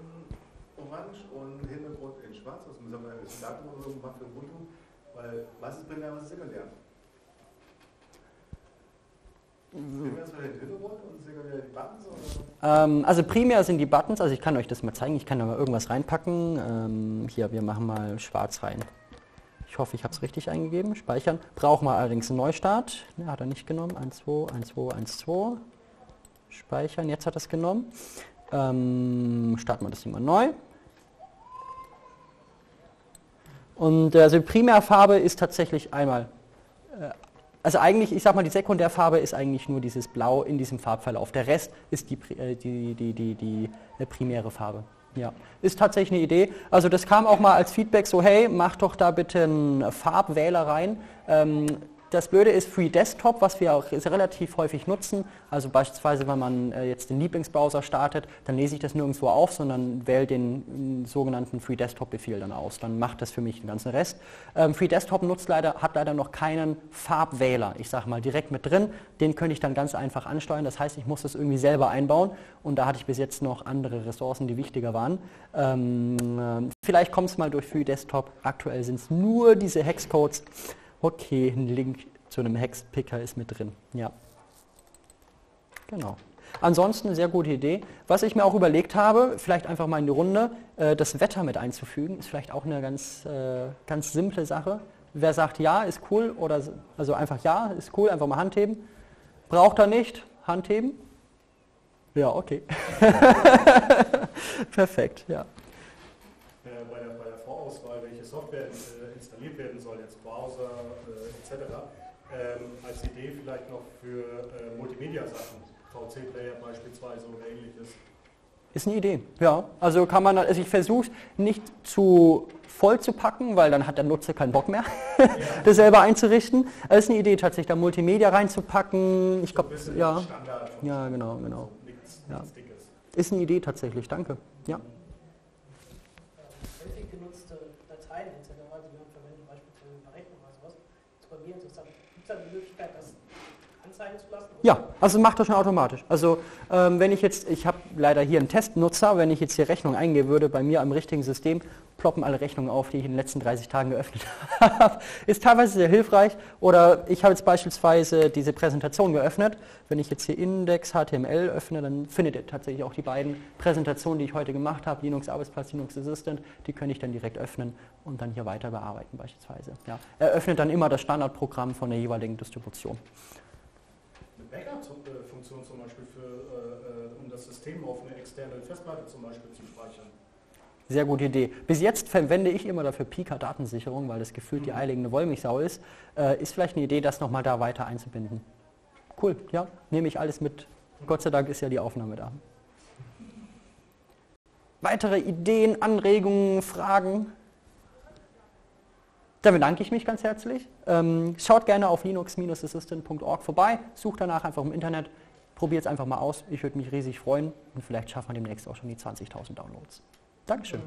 Orange und Hintergrund in Schwarz. Das müssen wir das Datum machen für Ubuntu, weil was ist Primär, was ist Sekundär? Primär ist der Hintergrund und Sekundär die Buttons?
Ähm, also primär sind die Buttons, also ich kann euch das mal zeigen, ich kann da mal irgendwas reinpacken. Ähm, hier, wir machen mal schwarz rein. Ich hoffe, ich habe es richtig eingegeben. Speichern. Brauchen wir allerdings einen Neustart. Ne, hat er nicht genommen. 1, 2, 1, 2, 1, 2. Speichern. Jetzt hat er es genommen. Ähm, starten wir das mal neu. Und äh, also Primärfarbe ist tatsächlich einmal, äh, also eigentlich, ich sag mal, die Sekundärfarbe ist eigentlich nur dieses Blau in diesem Farbverlauf. Der Rest ist die, äh, die, die, die, die, die primäre Farbe. Ja, ist tatsächlich eine Idee. Also das kam auch mal als Feedback so, hey, mach doch da bitte einen Farbwähler rein. Ähm, das Blöde ist Free Desktop, was wir auch relativ häufig nutzen. Also beispielsweise, wenn man äh, jetzt den Lieblingsbrowser startet, dann lese ich das nirgendwo auf, sondern wähle den sogenannten Free Desktop Befehl dann aus. Dann macht das für mich den ganzen Rest. Ähm, Free Desktop nutzt leider, hat leider noch keinen Farbwähler, ich sage mal direkt mit drin. Den könnte ich dann ganz einfach ansteuern. Das heißt, ich muss das irgendwie selber einbauen und da hatte ich bis jetzt noch andere Ressourcen, die wichtiger waren. Ähm, äh, vielleicht kommt es mal durch Free Desktop. Aktuell sind es nur diese Hexcodes. Okay, ein Link zu einem Hexpicker ist mit drin. Ja. Genau. Ansonsten eine sehr gute Idee. Was ich mir auch überlegt habe, vielleicht einfach mal in die Runde, äh, das Wetter mit einzufügen, ist vielleicht auch eine ganz, äh, ganz simple Sache. Wer sagt ja, ist cool, oder also einfach ja, ist cool, einfach mal Handheben. Braucht er nicht, Handheben. Ja, okay. Perfekt, ja.
Äh, bei, der, bei der Vorauswahl, welche Software installiert werden soll, jetzt Browser äh, etc., ähm, als Idee vielleicht noch für äh, Multimedia-Sachen, VC-Player beispielsweise oder ähnliches.
Ist eine Idee, ja. Also kann man, also ich versuche nicht zu voll zu packen, weil dann hat der Nutzer keinen Bock mehr, das selber einzurichten. Es ist eine Idee tatsächlich, da Multimedia reinzupacken. Ich glaube, ja. Ja, genau, genau. Also nichts, ja. ist eine Idee tatsächlich, danke. Ja. Ja, also macht das schon automatisch. Also ähm, wenn ich jetzt, ich habe leider hier einen Testnutzer, wenn ich jetzt hier Rechnung eingeben würde, bei mir am richtigen System ploppen alle Rechnungen auf, die ich in den letzten 30 Tagen geöffnet habe. Ist teilweise sehr hilfreich. Oder ich habe jetzt beispielsweise diese Präsentation geöffnet. Wenn ich jetzt hier Index HTML öffne, dann findet ihr tatsächlich auch die beiden Präsentationen, die ich heute gemacht habe, Linux Arbeitsplatz, Linux Assistant, die könnte ich dann direkt öffnen und dann hier weiter bearbeiten beispielsweise. Ja. Er öffnet dann immer das Standardprogramm von der jeweiligen Distribution.
Backup-Funktion zum Beispiel, für, äh, äh, um das System auf eine externe Festplatte zum Beispiel zu speichern.
Sehr gute Idee. Bis jetzt verwende ich immer dafür Pika-Datensicherung, weil das gefühlt die mhm. eierlegende Wollmilchsau ist. Äh, ist vielleicht eine Idee, das nochmal da weiter einzubinden. Cool, ja, nehme ich alles mit. Gott sei Dank ist ja die Aufnahme da. Weitere Ideen, Anregungen, Fragen? Dann bedanke ich mich ganz herzlich. Ähm, schaut gerne auf linux-assistant.org vorbei, sucht danach einfach im Internet, probiert es einfach mal aus. Ich würde mich riesig freuen und vielleicht schaffen wir demnächst auch schon die 20.000 Downloads. Dankeschön.